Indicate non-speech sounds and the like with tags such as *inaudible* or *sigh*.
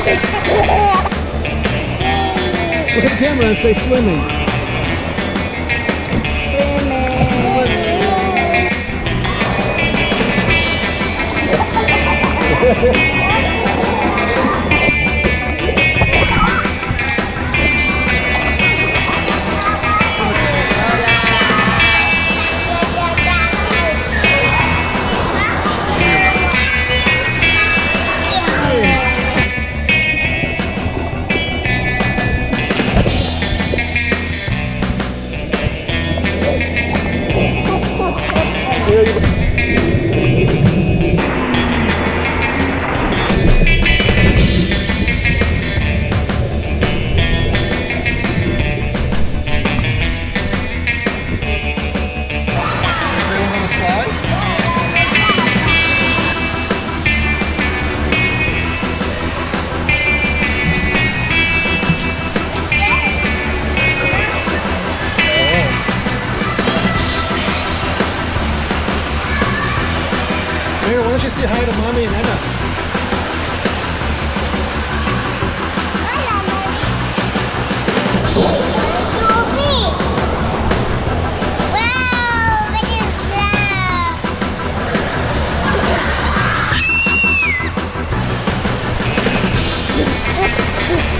Look at the camera and say swimming. Anyone *laughs* Here, why don't you say hi to Mommy and Ennah? Wow, look at that!